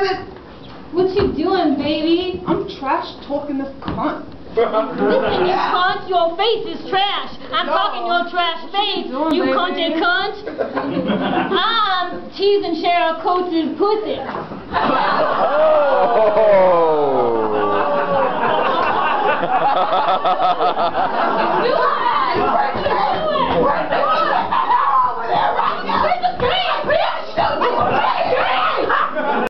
minute. What you doing, baby? I'm trash talking this cunt. Listen, you cunt, your face is trash. I'm talking your trash face, doing, you baby? and cunt. I'm teasing Cheryl Coates' pussy. Oh.